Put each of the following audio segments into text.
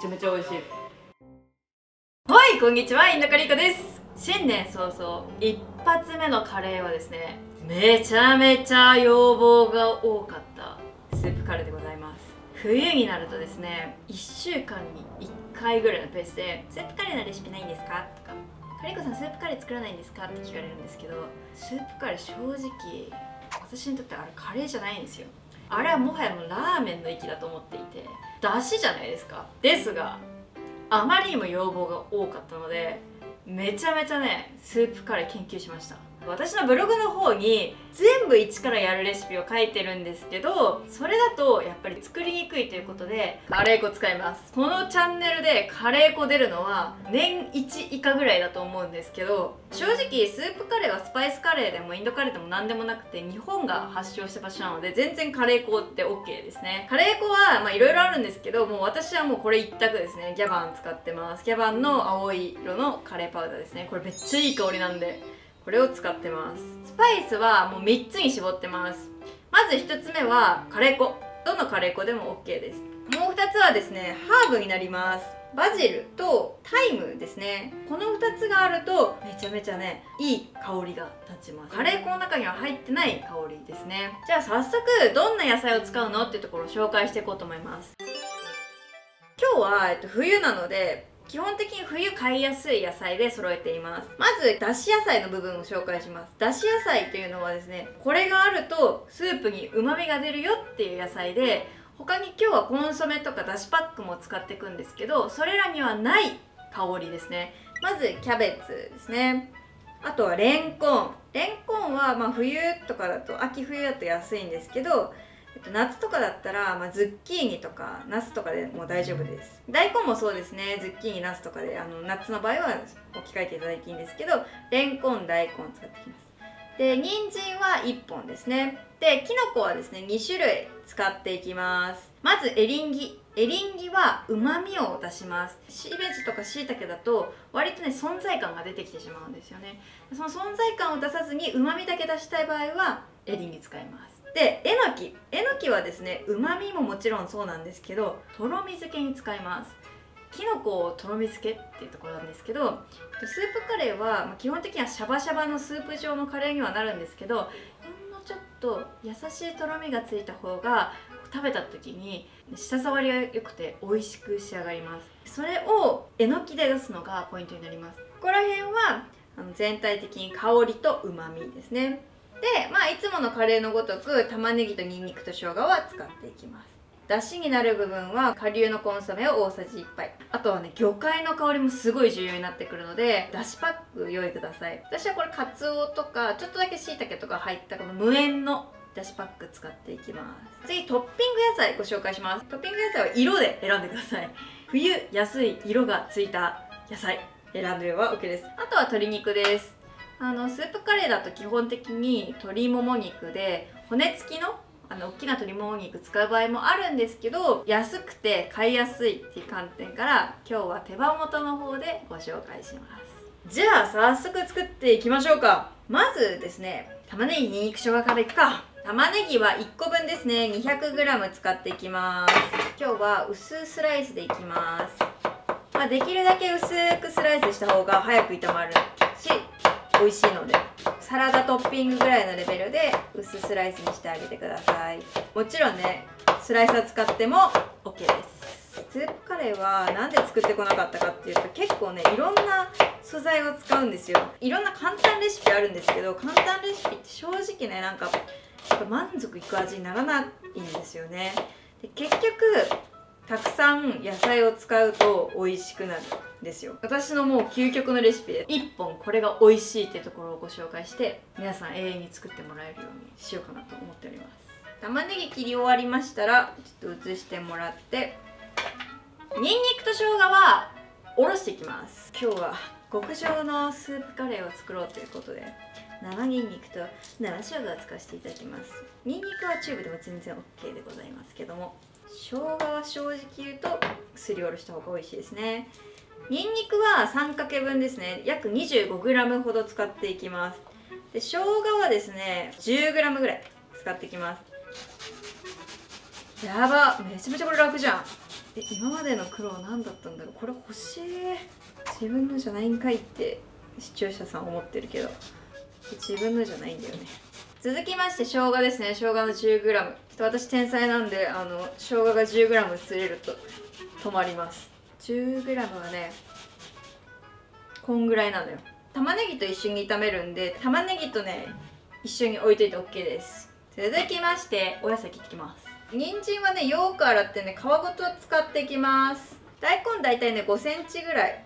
ちゃめちゃ美味しい。はいこんにちはインドカリカです。新年早々一発目のカレーはですねめちゃめちゃ要望が多かった。スープカレーでございます。冬になるとですね1週間に1回ぐらいのペースで「スープカレーのレシピないんですか?」とか「カリコさんスープカレー作らないんですか?」って聞かれるんですけどスープカレー正直私にとってあれカレーじゃないんですよ。あれはもはやもラーメンの域だと思っていてだしじゃないですか。ですがあまりにも要望が多かったのでめちゃめちゃねスープカレー研究しました。私のブログの方に全部一からやるレシピを書いてるんですけどそれだとやっぱり作りにくいということでカレー粉使います。このチャンネルでカレー粉出るのは年1以下ぐらいだと思うんですけど正直スープカレーはスパイスカレーでもインドカレーでも何でもなくて日本が発祥した場所なので全然カレー粉って OK ですね。カレー粉はいろいろあるんですけどもう私はもうこれ一択ですね。ギャバン使ってます。ギャバンの青い色のカレーパウダーですね。これめっちゃいい香りなんで。これを使ってます。スパイスはもう3つに絞ってます。まず1つ目はカレー粉。どのカレー粉でも OK です。もう2つはですねハーブになります。バジルとタイムですね。この2つがあるとめちゃめちゃねいい香りが立ちます。カレー粉の中には入ってない香りですね。じゃあ早速どんな野菜を使うのっていうところを紹介していこうと思います。今日は、えっと、冬なので基本的に冬買いやすい野菜で揃えています。まずだし野菜の部分を紹介します。だし野菜というのはですねこれがあるとスープにうまみが出るよっていう野菜で他に今日はコンソメとかだしパックも使っていくんですけどそれらにはない香りですね。まずキャベツですね。あとはレンコン。レンコンはま冬とかだと秋冬だと安いんですけど、夏とかだったら、まあ、ズッキーニとかナスとかでも大丈夫です。大根もそうですね。ズッキーニナスとかであの夏の場合は置き換えていただいていいんですけどレンコン大根使っていきます。で人参は1本ですね。できのこはですね2種類使っていきます。まずエリンギ。エリンギはうまみを出します。しめじとかしいたけだと割とね存在感が出てきてしまうんですよね。その存在感を出さずにうまみだけ出したい場合はエリンギ使いますでえのきえのきはですねうまみももちろんそうなんですけどとろみ漬けに使います。きのこをとろみ漬けっていうところなんですけどスープカレーは基本的にはシャバシャバのスープ状のカレーにはなるんですけどほんのちょっと優しいとろみがついた方が食べた時に舌触りが良くて美味しく仕上がります。それをえのきで出すのがポイントになります。ここら辺はあの全体的に香りとうまみですね。でまあいつものカレーのごとく玉ねぎとにんにくと生姜は使っていきます。だしになる部分は顆粒のコンソメを大さじ1杯。あとはね魚介の香りもすごい重要になってくるのでだしパック用意ください。私はこれかつおとかちょっとだけしいたけとか入ったこの無塩のだしパック使っていきます。次トッピング野菜ご紹介します。トッピング野菜は色で選んでください。冬安い色がついた野菜選んでれば OK です。あとは鶏肉です。あのスープカレーだと基本的に鶏もも肉で骨付きのあの大きな鶏もも肉使う場合もあるんですけど安くて買いやすいっていう観点から今日は手羽元の方でご紹介します。じゃあ早速作っていきましょうか。まずですね玉ねぎにんにく生姜からいくか。玉ねぎは1個分ですね。200g 使っていきます。今日は薄スライスでいきます、まあ、できるだけ薄くスライスした方が早く炒まるし美味しいのでサラダトッピングぐらいのレベルで薄スライスにしてあげてください。もちろんねスライサー使っても OK です。スープカレーは何で作ってこなかったかっていうと結構ねいろんな素材を使うんですよ。いろんな簡単レシピあるんですけど簡単レシピって正直ねなんか満足いく味にならないんですよね。で結局たくさん野菜を使うと美味しくなるんですよ。私のもう究極のレシピで1本これが美味しいってところをご紹介して皆さん永遠に作ってもらえるようにしようかなと思っております。玉ねぎ切り終わりましたらちょっと移してもらってにんにくと生姜はおろしていきます。今日は極上のスープカレーを作ろうということで生にんにくと生生姜を使わせていただきます。にんにくはチューブでも全然 OK でございますけども生姜は正直言うとすりおろした方が美味しいですね。にんにくは3かけ分ですね。約 25g ほど使っていきます。で生姜はですね 10g ぐらい使っていきます。やば。めちゃめちゃこれ楽じゃん。え今までの苦労は何だったんだろう。これ欲しい。自分のじゃないんかいって視聴者さん思ってるけど。自分のじゃないんだよね。続きまして生姜ですね。生姜の 10g ちょっと私天才なんであの生姜が 10g すれると止まります。10g はねこんぐらいなのよ。玉ねぎと一緒に炒めるんで玉ねぎとね一緒に置いといて OK です。続きましてお野菜切ってきます。人参はねよく洗ってね皮ごと使っていきます。大根大体ね5センチぐらい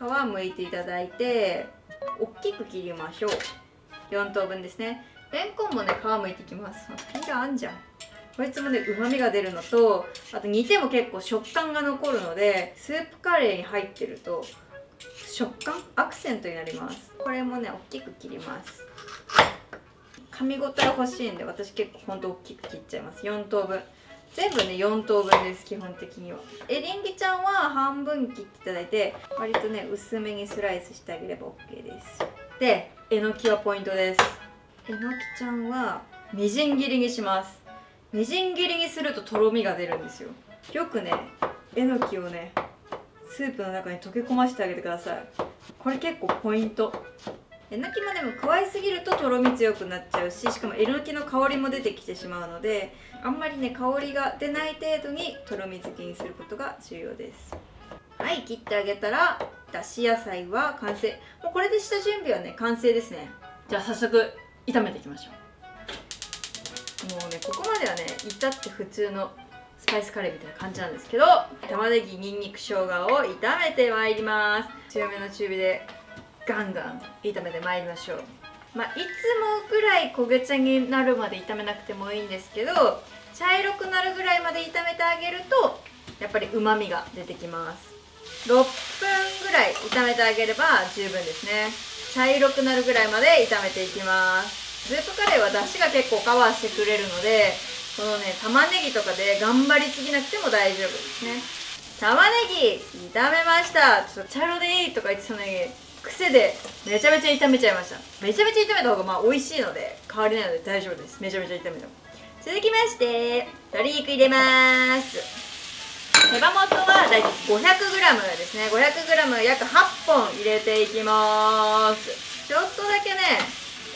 皮剥いていただいて大きく切りましょう。4等分ですねレンコンもね皮剥いていきます。ピーラーあんじゃん。こいつもねうまみが出るのとあと煮ても結構食感が残るのでスープカレーに入ってると食感？アクセントになります。これもね大きく切ります。噛み応え欲しいんで私結構ほんと大きく切っちゃいます。4等分。全部ね4等分です基本的には。エリンギちゃんは半分切っていただいて割とね薄めにスライスしてあげれば OK です。でえのきはポイントです。えのきちゃんはみじん切りにします。みじん切りにするととろみが出るんですよ。よくねえのきをねスープの中に溶け込ませてあげてください。これ結構ポイント。えのきもでも加えすぎるととろみ強くなっちゃうししかもえのきの香りも出てきてしまうのであんまりね香りが出ない程度にとろみ漬けにすることが重要です。はい切ってあげたらだし野菜は完成。もうこれで下準備はね完成ですね。じゃあ早速炒めていきましょう。もうねここまではね至って普通のスパイスカレーみたいな感じなんですけど玉ねぎにんにく生姜を炒めてまいります。強めの中火でガンガン炒めてまいりましょう。まあ、いつもぐらい焦げ茶になるまで炒めなくてもいいんですけど茶色くなるぐらいまで炒めてあげるとやっぱりうまみが出てきます。6分ぐらい炒めてあげれば十分ですね。茶色くなるぐらいまで炒めていきます。スープカレーは出汁が結構カバーしてくれるのでこのね玉ねぎとかで頑張りすぎなくても大丈夫ですね。玉ねぎ炒めました。ちょっと茶色でいいとか言ってたのに癖でめちゃめちゃ炒めちゃいました。めちゃめちゃ炒めた方がまあ美味しいので変わりないので大丈夫です。めちゃめちゃ炒めても。続きまして鶏肉入れます。手羽元は大体 500g ですね。500g 約8本入れていきます。ちょっとだけね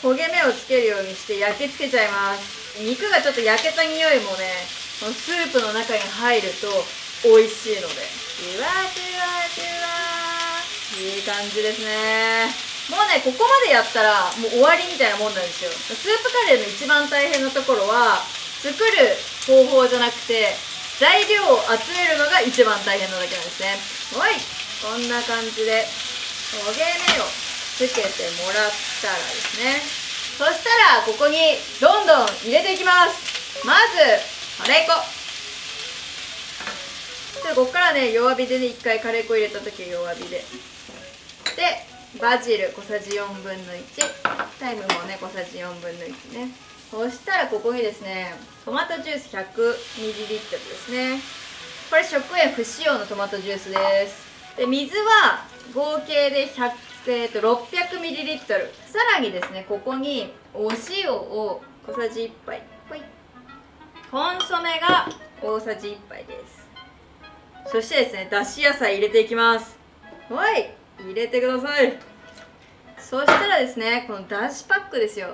焦げ目をつけるようにして焼き付けちゃいます。肉がちょっと焼けた匂いもねこのスープの中に入ると美味しいので。じわじわじわいい感じですね。もうねここまでやったらもう終わりみたいなもんなんですよ。スープカレーの一番大変なところは作る方法じゃなくて材料を集めるのが一番大変なだけなんですね。はいこんな感じで焦げ目をつけてもらったらですね。そしたらここにどんどん入れていきます。まずカレー粉。でここからね弱火でね1回カレー粉入れた時弱火で。でバジル小さじ4分の1タイムもね小さじ4分の1ね。そしたらここにですねトマトジュース 100ml ですね。これ食塩不使用のトマトジュースです。で水は合計で100えー、と 600ml さらにですねここにお塩を小さじ1杯。い。コンソメが大さじ1杯です。そしてですねだし野菜入れていきます。はい。入れてください。そうしたらですねこのだしパックですよ。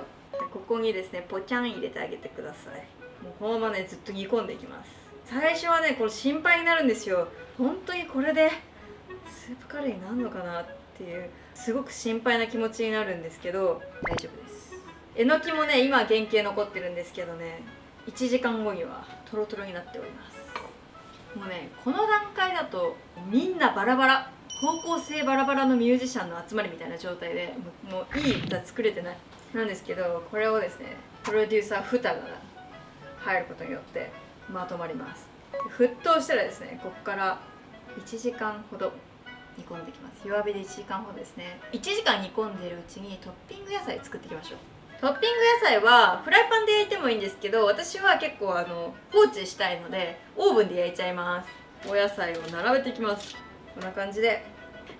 ここにですねポチャン入れてあげてください。もうこのままねずっと煮込んでいきます。最初はねこれ心配になるんですよ。本当にこれでスープカレーになるのかなっていうすごく心配な気持ちになるんですけど大丈夫です。えのきもね今原型残ってるんですけどね1時間後にはトロトロになっております。もうねこの段階だとみんなバラバラ。高校生バラバラのミュージシャンの集まりみたいな状態でもういい歌作れてない。なんですけどこれをですねプロデューサーフタが入ることによってまとまります。沸騰したらですねここから1時間ほど煮込んでいきます。弱火で1時間ほどですね。1時間煮込んでるうちにトッピング野菜作っていきましょう。トッピング野菜はフライパンで焼いてもいいんですけど私は結構あの放置したいのでオーブンで焼いちゃいます。お野菜を並べていきます。こんな感じで。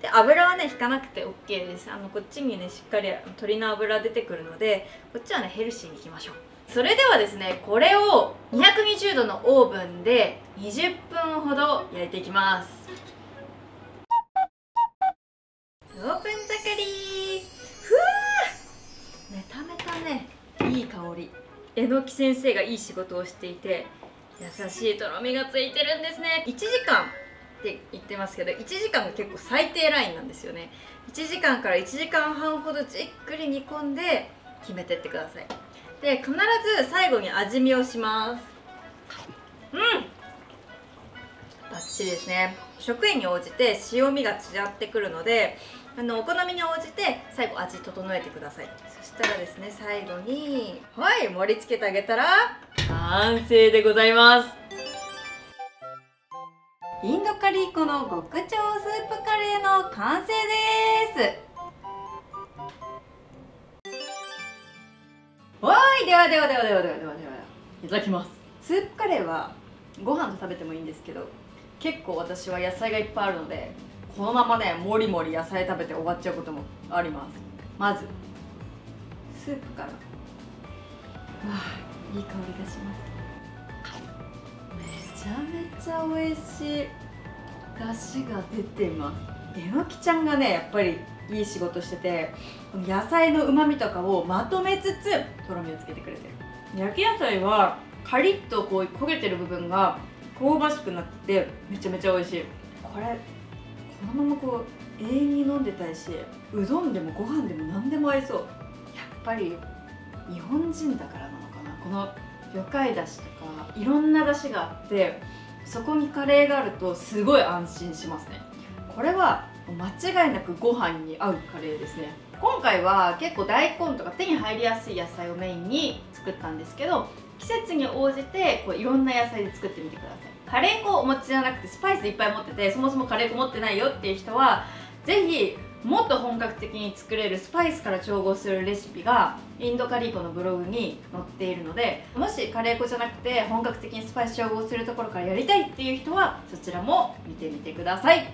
で油はね引かなくて OK です。あのこっちにねしっかり鶏の油出てくるのでこっちはねヘルシーにいきましょう。それではですねこれを220度のオーブンで20分ほど焼いていきます。オープン盛り。ふわめためたね。いい香り。えのき先生がいい仕事をしていて優しいとろみがついてるんですね。1時間って言ってますけど1時間が結構最低ラインなんですよね。1時間から1時間半ほどじっくり煮込んで決めてってください。で必ず最後に味見をします。うん。バッチリですね。食塩に応じて塩味が違ってくるのであのお好みに応じて最後味整えてください。そしたらですね最後にはい盛り付けてあげたら完成でございます。インドカリーコの極上スープカレーの完成です。わーいではではではではではではではいただきます。スープカレーはご飯と食べてもいいんですけど結構私は野菜がいっぱいあるのでこのままねもりもり野菜食べて終わっちゃうこともあります。まずスープから。わあいい香りがしますめちゃめちゃ美味しい出汁が出てます。えのきちゃんがねやっぱりいい仕事してて野菜のうまみとかをまとめつつとろみをつけてくれてる。焼き野菜はカリッとこう焦げてる部分が香ばしくなってめちゃめちゃ美味しい。これこのままこう永遠に飲んでたいしうどんでもご飯でも何でも合いそう。やっぱり日本人だからなのかな。この魚介だしとかいろんなだしがあってそこにカレーがあるとすごい安心しますね。これは間違いなくご飯に合うカレーですね。今回は結構大根とか手に入りやすい野菜をメインに作ったんですけど季節に応じてこういろんな野菜で作ってみてください。カレー粉をお持ちじゃなくてスパイスいっぱい持っててそもそもカレー粉持ってないよっていう人はぜひもっと本格的に作れるスパイスから調合するレシピがインドカリーコのブログに載っているのでもしカレー粉じゃなくて本格的にスパイス調合するところからやりたいっていう人はそちらも見てみてください。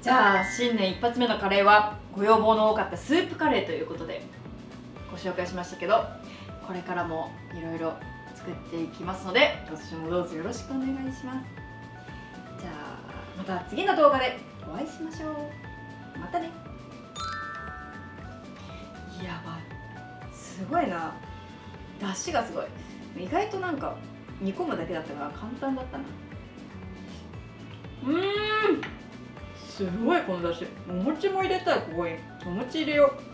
じゃあ新年一発目のカレーはご要望の多かったスープカレーということでご紹介しましたけどこれからもいろいろ作っていきますので今年もどうぞよろしくお願いします。じゃあまた次の動画でお会いしましょう。またね。すごいな。出汁がすごい。意外となんか煮込むだけだったから簡単だったな。うーん。すごいこの出汁。お餅も入れたいここに。お餅入れよう。